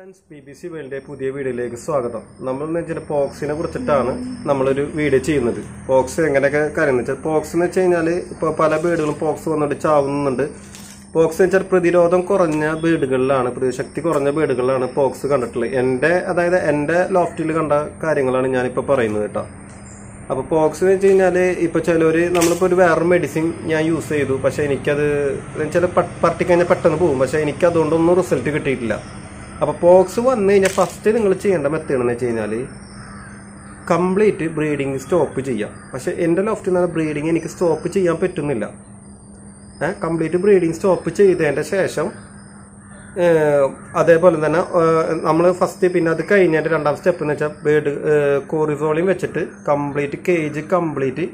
Friends B B C വേൾഡിന്റെ പുതിയ വീഡിയോയിലേക്ക് സ്വാഗതം. നമ്മൾ എന്ന് വെച്ചാൽ പോക്സിനെ കുറിച്ചിട്ടാണ് നമ്മളൊരു വീഡിയോ ചെയ്യുന്നത്. പോക്സ് എങ്ങനെയൊക്കെ കാര്യം എന്ന് വെച്ചാൽ പോക്സ് എന്ന് വെച്ച് കഴിഞ്ഞാൽ ഇപ്പോൾ പല ബേഡുകളും പോക്സ് വന്നിട്ട് ചാവുന്നുണ്ട്. പോക്സ് എന്ന് വെച്ചാൽ പ്രതിരോധം കുറഞ്ഞ ബേഡുകളിലാണ് പ്രതിശക്തി കുറഞ്ഞ ബേഡുകളിലാണ് പോക്സ് കണ്ടിട്ടുള്ളത്. എന്റെ അതായത് എന്റെ ലോഫ്റ്റിൽ കണ്ട കാര്യങ്ങളാണ് ഞാനിപ്പോൾ പറയുന്നത് കേട്ടോ. അപ്പോൾ പോക്സ് എന്ന് വെച്ച് കഴിഞ്ഞാൽ ഇപ്പോൾ ചിലർ നമ്മളിപ്പോൾ ഒരു വേറെ മെഡിസിൻ ഞാൻ യൂസ് ചെയ്തു. പക്ഷേ എനിക്കത് ചില പട്ടിക്കഴിഞ്ഞാൽ പെട്ടെന്ന് പോകും പക്ഷേ എനിക്കതുകൊണ്ടൊന്നും റിസൾട്ട് കിട്ടിയിട്ടില്ല. അപ്പോൾ പോക്സ് വന്നു കഴിഞ്ഞാൽ ഫസ്റ്റ് നിങ്ങൾ ചെയ്യേണ്ട മെത്തേഡ് എന്ന് വെച്ച് കഴിഞ്ഞാൽ കംപ്ലീറ്റ് ബ്രീഡിങ് സ്റ്റോപ്പ് ചെയ്യാം. പക്ഷേ എന്റെ ലോഫ്റ്റിൽ നിന്ന് ബ്രീഡിങ് എനിക്ക് സ്റ്റോപ്പ് ചെയ്യാൻ പറ്റുന്നില്ല. കംപ്ലീറ്റ് ബ്രീഡിങ് സ്റ്റോപ്പ് ചെയ്തതിന്റെ ശേഷം അതേപോലെ തന്നെ നമ്മൾ ഫസ്റ്റ് പിന്നെ അത് കഴിഞ്ഞിട്ട് രണ്ടാം സ്റ്റെപ്പ് എന്ന് വെച്ചാൽ ബേഡ് കോറിസോളിയും വെച്ചിട്ട് കംപ്ലീറ്റ് കേജ് കംപ്ലീറ്റ്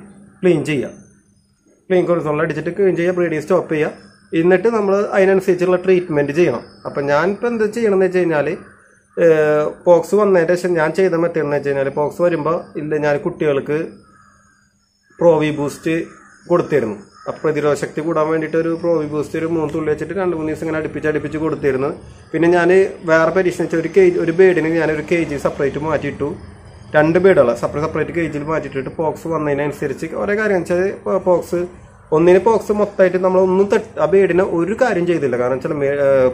ക്ലീൻ ചെയ്യുക ക്ലീൻ കോറിസോളിൽ അടിച്ചിട്ട് ക്ലീൻ ചെയ്യുക ബ്രീഡിങ് സ്റ്റോപ്പ് ചെയ്യുക എന്നിട്ട് നമ്മൾ അതിനനുസരിച്ചുള്ള ട്രീറ്റ്മെന്റ് ചെയ്യണം. അപ്പം ഞാൻ ഇപ്പം എന്ത് ചെയ്യണമെന്ന് വെച്ച് കഴിഞ്ഞാൽ പോക്സ് വന്നതിന് ശേഷം ഞാൻ ചെയ്ത മെത്തേഡ് എന്ന് വെച്ച് കഴിഞ്ഞാൽ പോക്സ് വരുമ്പോൾ ഇല്ല ഞാൻ കുട്ടികൾക്ക് പ്രോവി ബൂസ്റ്റ് കൊടുത്തിരുന്നു. അപ്പോൾ പ്രതിരോധ ശക്തി കൂടാൻ വേണ്ടിയിട്ട് ഒരു പ്രോവി ബൂസ്റ്റ് ഒരു മൂന്ന് തുള്ളി വെച്ചിട്ട് രണ്ട് മൂന്ന് ദിവസം ഇങ്ങനെ അടുപ്പിച്ച് അടുപ്പിച്ച് കൊടുത്തിരുന്നു. പിന്നെ ഞാൻ വേറെ പരീക്ഷണിച്ച ഒരു കെ ഒരു ബേഡിന് ഞാൻ ഒരു കെ ജി സെപ്പറേറ്റ് മാറ്റിയിട്ടു. രണ്ട് ബേഡുകളാണ് സെപ്പറേറ്റ് സെപ്പറേറ്റ് കെ ജിയിൽ മാറ്റിയിട്ടിട്ട് പോക്സ് വന്നതിനനുസരിച്ച് ഓരോ കാര്യം വെച്ചാൽ പോക്സ് ഒന്നിന് പോക്സ് മൊത്തമായിട്ട് നമ്മൾ ഒന്നും ആ ബേഡിനെ ഒരു കാര്യം ചെയ്തില്ല. കാരണം വെച്ചാൽ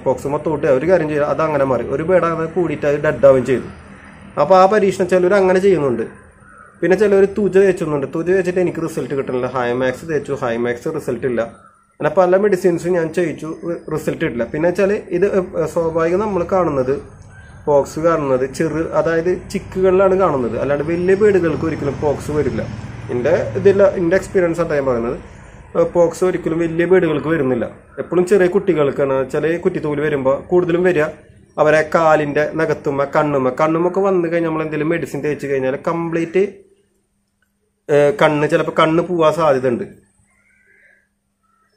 പോക്സ് മൊത്തം തൊട്ട് ഒരു കാര്യം ചെയ്യുക അത് അങ്ങനെ മാറി. ഒരു ബേഡ് അത് കൂടിയിട്ട് അത് ഡെഡ് ആവുകയും ചെയ്തു. അപ്പോൾ ആ പരീക്ഷണം ചിലർ അങ്ങനെ ചെയ്യുന്നുണ്ട്. പിന്നെ ചിലർ തുജ തേച്ചുന്നുണ്ട്. തുജ തേച്ചിട്ട് എനിക്ക് റിസൾട്ട് കിട്ടുന്നില്ല ഹൈമാക്സ് തേച്ചു. ഹൈമാക്സ് റിസൾട്ട് ഇല്ല. അങ്ങനെ പല മെഡിസിൻസും ഞാൻ ചെയ്യിച്ചു. റിസൾട്ട് ഇല്ല പിന്നെ വെച്ചാൽ ഇത് സ്വാഭാവികം നമ്മൾ കാണുന്നത് പോക്സ് കാണുന്നത് ചെറു അതായത് ചിക്കുകളിലാണ് കാണുന്നത്. അല്ലാണ്ട് വലിയ ബേഡുകൾക്ക് ഒരിക്കലും പോക്സ് വരില്ല. എന്റെ ഇതില്ല എന്റെ എക്സ്പീരിയൻസ് അദ്ദേഹം പറയുന്നത്. പോക്സ് ഒരിക്കലും വലിയ ബേഡുകൾക്ക് വരുന്നില്ല. എപ്പോഴും ചെറിയ കുട്ടികൾക്കാണ് ചില കുറ്റിത്തൂൽ വരുമ്പോൾ കൂടുതലും വരിക. അവരെ കാലിന്റെ നഖത്തുമ്മ കണ്ണുമ്മ കണ്ണുമൊക്കെ വന്നു കഴിഞ്ഞാൽ നമ്മൾ എന്തെങ്കിലും മെഡിസിൻ തേച്ച് കഴിഞ്ഞാൽ കംപ്ലീറ്റ് കണ്ണ് ചിലപ്പോൾ കണ്ണ് പോവാൻ സാധ്യത ഉണ്ട്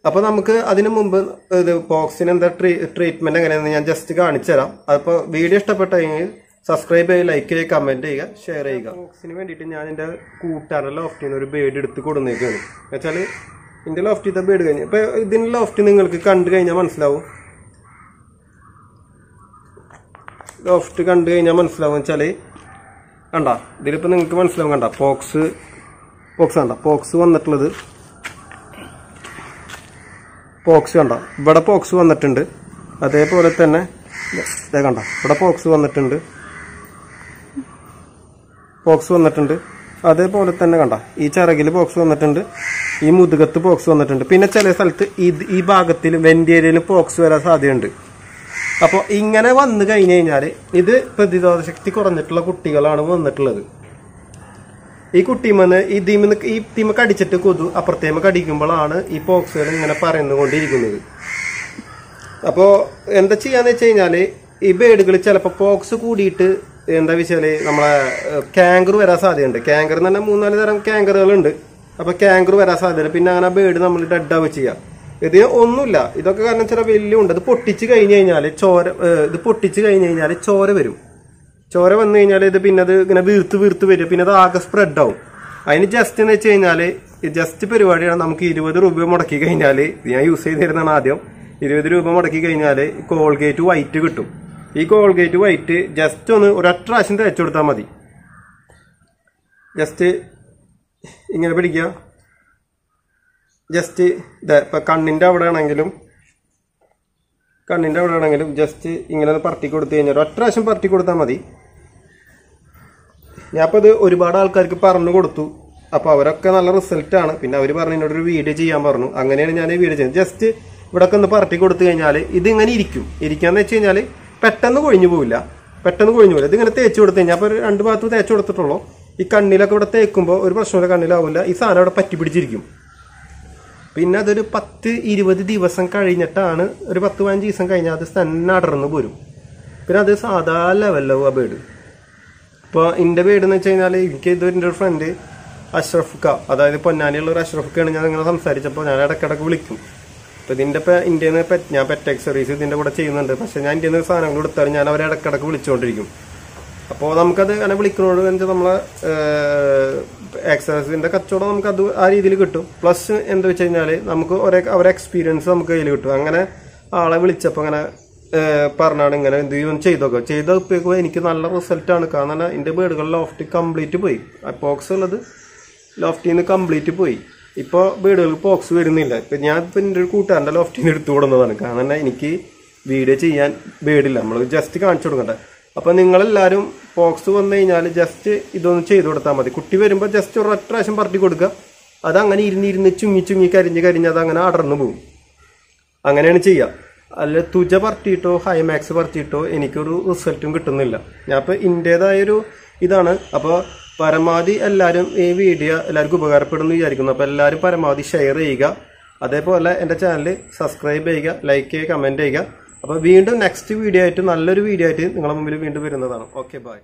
അപ്പോൾ നമുക്ക് അതിനു മുമ്പ് ഇത് പോക്സിന് എന്താ ട്രീ ട്രീറ്റ്മെന്റ് എങ്ങനെയാണെന്ന് ഞാൻ ജസ്റ്റ് കാണിച്ചു തരാം. അപ്പോൾ വീഡിയോ ഇഷ്ടപ്പെട്ടെങ്കിൽ സബ്സ്ക്രൈബ് ചെയ്യുക ലൈക്ക് ചെയ്യുക കമന്റ് ചെയ്യുക ഷെയർ ചെയ്യുക. പോക്സിന് വേണ്ടിയിട്ട് ഞാൻ എന്റെ കൂട്ടാനുള്ള ഓഫ്റ്റിന് ഒരു ബേഡ് എടുത്ത് കൊടുന്നേക്കാണ്. വെച്ചാൽ എന്റെ ലോഫ്റ്റിത്തെ ബേഡ് കഴിഞ്ഞ്. ഇപ്പൊ ഇതിന്റെ ലോഫ്റ്റ് നിങ്ങൾക്ക് കണ്ടു കഴിഞ്ഞാൽ മനസ്സിലാവും. ലോഫ്റ്റ് കണ്ടു കഴിഞ്ഞാൽ മനസ്സിലാവും വെച്ചാൽ കണ്ട? ഇതിലിപ്പോ നിങ്ങൾക്ക് മനസ്സിലാവും കണ്ട. പോക്സ് പോക്സ് കണ്ട. പോക്സ് വന്നിട്ടുള്ളത്. പോക്സ് കണ്ട. ഇവിടെ പോക്സ് വന്നിട്ടുണ്ട്. അതേപോലെ തന്നെ കണ്ട. ഇവിടെ പോക്സ് വന്നിട്ടുണ്ട്. പോക്സ് വന്നിട്ടുണ്ട്. അതേപോലെ തന്നെ കണ്ട ഈ ചിറകിൽ ബോക്സ് വന്നിട്ടുണ്ട് ഈ മുതുകത്ത് ബോക്സ് വന്നിട്ടുണ്ട്. പിന്നെ ചില സ്ഥലത്ത് ഇത് ഈ ഭാഗത്തിൽ വെന്റിയേരിയയിൽ ബോക്സ് വരാൻ സാധ്യതയുണ്ട്. അപ്പോൾ ഇങ്ങനെ വന്നു കഴിഞ്ഞ് കഴിഞ്ഞാൽ ഇത് പ്രതിരോധ ശക്തി കുറഞ്ഞിട്ടുള്ള കുട്ടികളാണ് വന്നിട്ടുള്ളത്. ഈ കുട്ടിമെന്ന് ഈ തീമെന്ന് ഈ തീമ കടിച്ചിട്ട് കൊതു അപ്പുറത്തേമ കടിക്കുമ്പോഴാണ് ഈ ബോക്സുകൾ ഇങ്ങനെ പറയുന്നുകൊണ്ടിരിക്കുന്നത് അപ്പോൾ എന്താ ചെയ്യാന്ന് വെച്ച് കഴിഞ്ഞാൽ ഈ ബേഡുകൾ ചിലപ്പോൾ പോക്സ് കൂടിയിട്ട് എന്താ വെച്ചാൽ നമ്മളെ കാങ്കർ വരാൻ സാധ്യതയുണ്ട്. കാങ്കർ എന്ന് പറഞ്ഞാൽ മൂന്നാൽ തരം കാങ്കറുകളുണ്ട് അപ്പൊ കാങ്കർ വരാൻ സാധ്യത പിന്നെ അങ്ങനെ ബേഡ് നമ്മൾ ഡെഡ് ആവുക ചെയ്യാം. ഇത് ഒന്നുമില്ല. ഇതൊക്കെ കാരണം ചില വലിയ ഉണ്ട് ഇത് പൊട്ടിച്ച് കഴിഞ്ഞ് കഴിഞ്ഞാൽ ചോര ഇത് പൊട്ടിച്ച് കഴിഞ്ഞ് കഴിഞ്ഞാൽ ചോര വരും. ചോര വന്നു കഴിഞ്ഞാൽ ഇത് പിന്നെ അത് ഇങ്ങനെ വീർത്ത് വീർത്ത് വരും. പിന്നെ അത് ആകെ സ്പ്രെഡ് ആവും. അതിന് ജസ്റ്റ് എന്ന് വെച്ച് കഴിഞ്ഞാൽ ജസ്റ്റ് പരിപാടിയാണ് നമുക്ക് ഇരുപത് രൂപ മുടക്കി കഴിഞ്ഞാൽ ഞാൻ യൂസ് ചെയ്തിരുന്നതാണ് ആദ്യം. ഇരുപത് രൂപ മുടക്കി കഴിഞ്ഞാൽ കോൾഗേറ്റ് വൈറ്റ് കിട്ടും. ഈ കോൾഗേറ്റ് വൈറ്റ് ജസ്റ്റ് ഒന്ന് ഒരൊറ്റ പ്രാവശ്യം തേച്ചു കൊടുത്താൽ മതി. ജസ്റ്റ് ഇങ്ങനെ പിടിക്കുക. ജസ്റ്റ് ഇതാ ഇപ്പം കണ്ണിന്റെ അവിടെ ആണെങ്കിലും കണ്ണിന്റെ അവിടെ ആണെങ്കിലും ജസ്റ്റ് ഇങ്ങനെ ഒന്ന് പറത്തി കൊടുത്തു കഴിഞ്ഞാൽ ഒറ്റ പ്രാവശ്യം പറത്തി കൊടുത്താൽ മതി ഞാനിപ്പോൾ ഇത് ഒരുപാട് ആൾക്കാർക്ക് പറഞ്ഞു കൊടുത്തു. അപ്പോൾ അവരൊക്കെ നല്ല റിസൾട്ടാണ് പിന്നെ അവർ പറഞ്ഞു എന്നോട് ഒരു വീഡിയോ ചെയ്യാൻ പറഞ്ഞു. അങ്ങനെയാണ് ഞാൻ ഈ വീഡിയോ ചെയ്യുന്നത്. ജസ്റ്റ് ഇവിടെയൊക്കെ ഒന്ന് പറത്തി കൊടുത്തു കഴിഞ്ഞാൽ ഇതിങ്ങനെ ഇരിക്കും. ഇരിക്കാന്ന് വെച്ച് കഴിഞ്ഞാൽ പെട്ടെന്ന് കൊഴിഞ്ഞു പോവില്ല. പെട്ടെന്ന് കൊഴിഞ്ഞു പോകില്ല ഇതിങ്ങനെ തേച്ച് കൊടുത്തു കഴിഞ്ഞാൽ അപ്പോൾ രണ്ട് ഭാഗത്ത് തേച്ച് കൊടുത്തിട്ടുള്ളൂ. ഈ കണ്ണിലൊക്കെ ഇവിടെ തേക്കുമ്പോൾ ഒരു പ്രശ്നമില്ല കണ്ണിലാവില്ല. ഈ സാധനം അവിടെ പറ്റി പിടിച്ചിരിക്കും. പിന്നെ അതൊരു പത്ത് ഇരുപത് ദിവസം കഴിഞ്ഞിട്ടാണ് ഒരു പത്ത് പതിനഞ്ച് ദിവസം കഴിഞ്ഞാൽ അത് തന്നെ അടർന്ന് പോരും. പിന്നെ അത് സാധാ ലെവലാവും ആ ബേഡ്. ഇപ്പോൾ എന്റെ ബേഡ് എന്ന് വെച്ച് കഴിഞ്ഞാൽ എനിക്ക് ഇത് എന്റെ ഒരു ഫ്രണ്ട് അഷ്റഫ് ക അതായത് പൊന്നാനിയുള്ള ഒരു അഷ്റഫ് കയാണ് ഞാൻ ഇങ്ങനെ സംസാരിച്ചപ്പോൾ ഞാൻ ഇടയ്ക്കിടയ്ക്ക് വിളിക്കും. അപ്പോൾ ഇതിന്റെ ഇപ്പം ഇന്ത്യയിൽ നിന്ന് പെറ്റ് ഞാൻ പെറ്റ് എക്സറീസ് ഇതിന്റെ കൂടെ ചെയ്യുന്നുണ്ട്. പക്ഷേ ഞാൻ ഇന്ത്യയിൽ നിന്ന് സാധനങ്ങൾ എടുത്താലും ഞാൻ അവരെ ഇടക്കിടക്ക് വിളിച്ചുകൊണ്ടിരിക്കും അപ്പോൾ നമുക്കത് അങ്ങനെ വിളിക്കുന്നതോട് വെച്ചാൽ നമ്മളെ എക്സസൈസിന്റെ കച്ചവടം നമുക്ക് അത് ആ രീതിയിൽ കിട്ടും. പ്ലസ് എന്താ വെച്ച് കഴിഞ്ഞാൽ നമുക്ക് ഒരേ അവരെ എക്സ്പീരിയൻസ് നമുക്ക് കയ്യിൽ കിട്ടും. അങ്ങനെ ആളെ വിളിച്ചപ്പോൾ അങ്ങനെ പറഞ്ഞാണ് ഇങ്ങനെ എന്ത് ചെയ്യും ചെയ്തൊക്കെ. ചെയ്ത് നോക്കിയപ്പോൾ എനിക്ക് നല്ല റിസൾട്ടാണ് കാരണം എന്റെ വീടുകളിൽ ലോഫ്റ്റ് കംപ്ലീറ്റ് പോയി. പോക്സ് ഉള്ളത് ലോഫ്റ്റിൽ നിന്ന് കംപ്ലീറ്റ് പോയി. ഇപ്പോൾ വീടുകൾക്ക് ബോക്സ് വരുന്നില്ല. ഇപ്പം ഞാൻ ഇപ്പം എന്റെ ഒരു കൂട്ടുകാരന്റെ ലോഫ്റ്റിൽ നിന്ന് എടുത്തു കൊടുന്നതാണ് കാരണം എന്നാ എനിക്ക് വീഡിയോ ചെയ്യാൻ വീടില്ല നമ്മൾ ജസ്റ്റ് കാണിച്ചു കൊടുക്കണ്ട. അപ്പം നിങ്ങളെല്ലാവരും ബോക്സ് വന്നു കഴിഞ്ഞാൽ ജസ്റ്റ് ഇതൊന്ന് ചെയ്തു കൊടുത്താൽ മതി. കുട്ടി വരുമ്പോൾ ജസ്റ്റ് ഒരു പ്രാവശ്യം പറട്ടി കൊടുക്കുക. അത് അങ്ങനെ ഇരുന്ന് ഇരുന്ന് ചുങ്ങി ചുങ്ങി കരിഞ്ഞ് കരിഞ്ഞ് അത് അങ്ങനെ അടർന്നു പോകും. അങ്ങനെയാണ് ചെയ്യുക അല്ല തുജ പറത്തിയിട്ടോ ഹൈമാക്സ് പറത്തിയിട്ടോ എനിക്കൊരു റിസൾട്ടും കിട്ടുന്നില്ല. ഞാൻ ഇപ്പോൾ എന്റേതായൊരു ഇതാണ്. അപ്പോൾ പരമാവധി എല്ലാവരും ഈ വീഡിയോ എല്ലാവർക്കും ഉപകാരപ്പെടുമെന്ന് വിചാരിക്കുന്നു. അപ്പോൾ എല്ലാവരും പരമാവധി ഷെയർ ചെയ്യുക. അതേപോലെ എന്റെ ചാനൽ സബ്സ്ക്രൈബ് ചെയ്യുക ലൈക്ക് ചെയ്യുക കമന്റ് ചെയ്യുക. അപ്പോൾ വീണ്ടും നെക്സ്റ്റ് വീഡിയോ ആയിട്ട് നല്ലൊരു വീഡിയോ ആയിട്ട് നിങ്ങളുടെ മുമ്പിൽ വീണ്ടും വരുന്നതാണ്. Okay bye